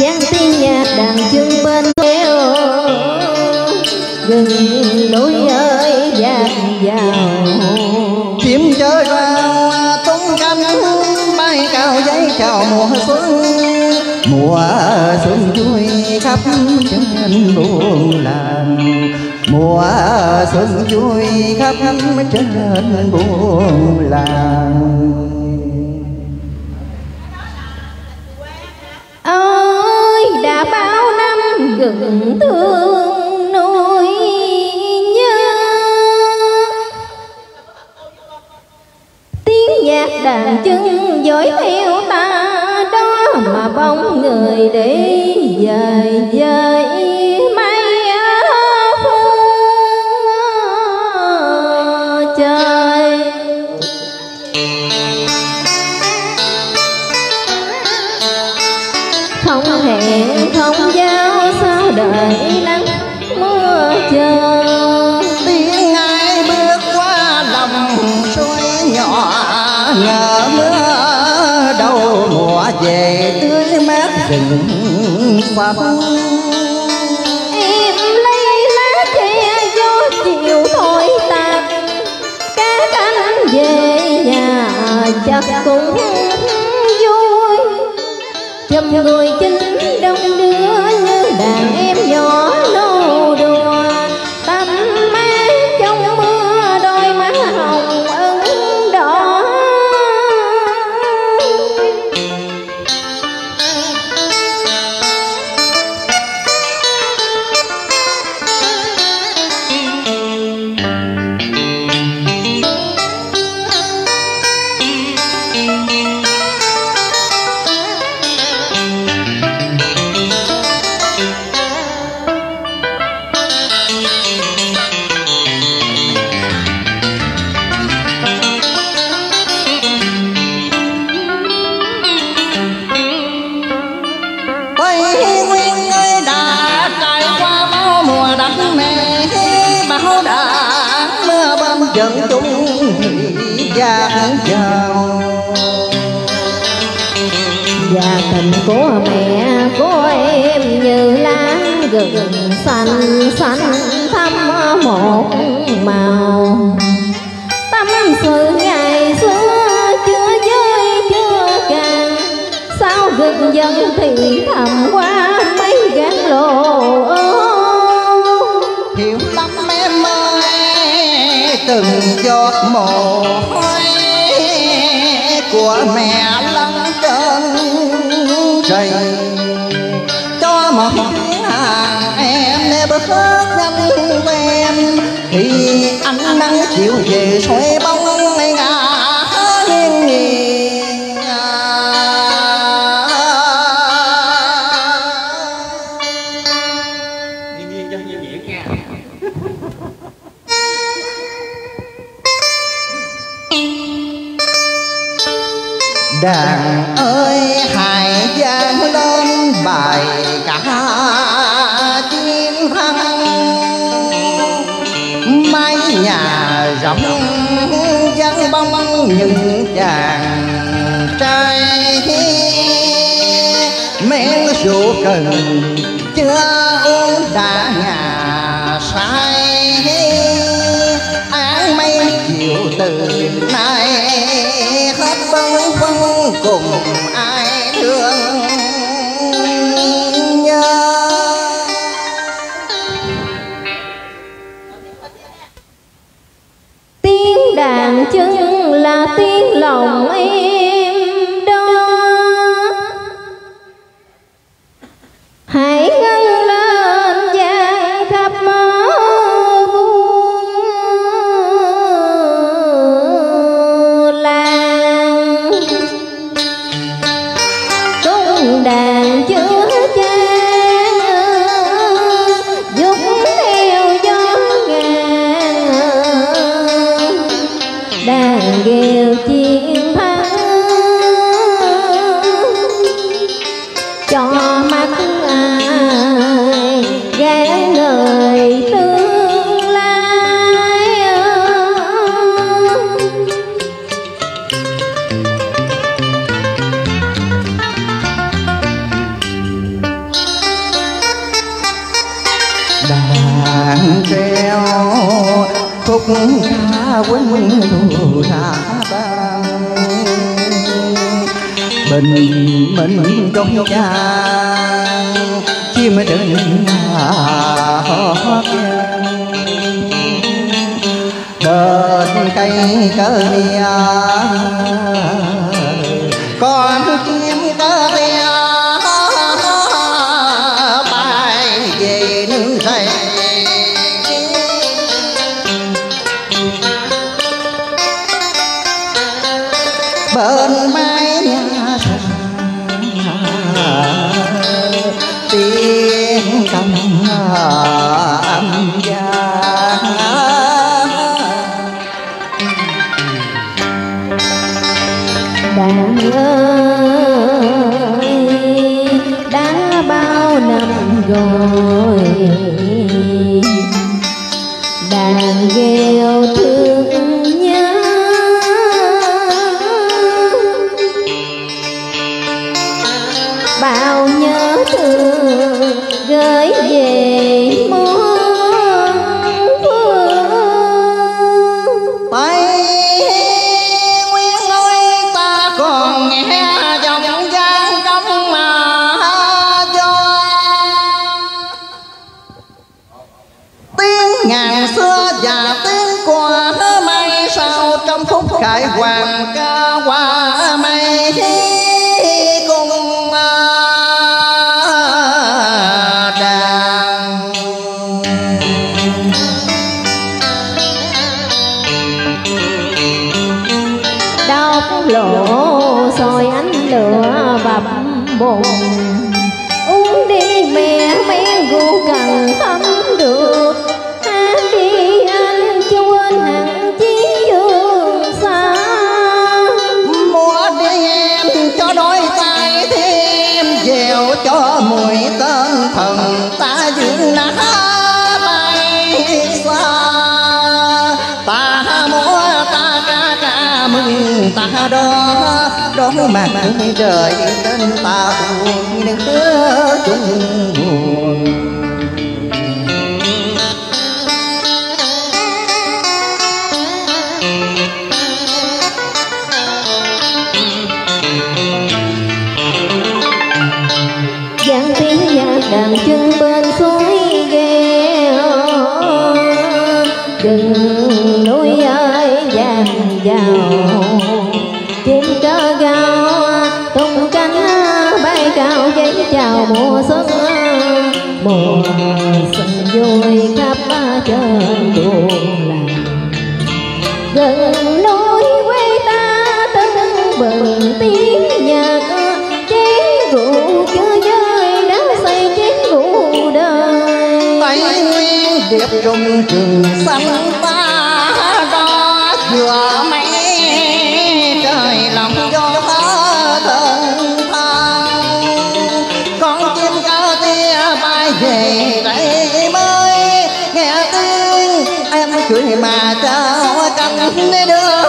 dáng tiếng nhạc đàn chân bên theo gần núi ơi, dạt vào chim chơi ra tung cánh bay cao giấy chào mùa xuân. Mùa xuân vui khắp trên buồn làng. Mùa xuân vui khắp trên buồn làng. Đừng thương nỗi nhớ. Tiếng nhạc đàn chân dõi theo ta đó mà bóng người để rừng em lấy lá che gió chiều thôi tàn cá cánh về nhà chắc cũng vui chầm người chính đông đưa như đàn em nhỏ chân bom gian chung vào và tình của mẹ của em như lá gừng xanh xanh thắm một màu. Tâm sự ngày xưa chưa dơi chưa càng. Sao gừng dần thì thầm qua mấy gán lộ từng giọt mồ hôi của mẹ lăn chân trời cho một tiếng hàng em để bước nhanh quen. Thì ánh nắng chiều về soi chàng ơi hải giang lên bài ca chiến thắng mái nhà rộng dân bóng những chàng trai men rượu cần chưa uống đã nhà say áng mây chiều từ nay cùng ai thương nhớ tiếng đàn chân là tiếng lòng yêu đàn ghêu chiến thắng. Cho mắt ai gái người tương lai đàn treo khúc ca quên mình bình minh trong cha chim đừng hót đợt cây cờ nia con kia rồi. Đàn gheo thương nhớ bao nhớ thương gửi về ngàn xưa và tiếng qua mây, sau trong phút khải hoàng ca qua mây cùng à, đàn. Đau lộ soi ánh lửa bập bùng. Mừng ta đó đón mặt trời tên ta buồn nước chung buồn. Tiếng đàn chân Chim cơ gao tung cánh bay cao giấy chào mùa xuân. Mùa xuân vui khắp trên buồn làng. Gần núi quê ta tưng bừng tiếng nhạc. Chế rượu chơi chơi đã xây chế rượu đời. Tây Nguyên điệp rung trường xanh ta đó vừa mấy người mà trao cánh đưa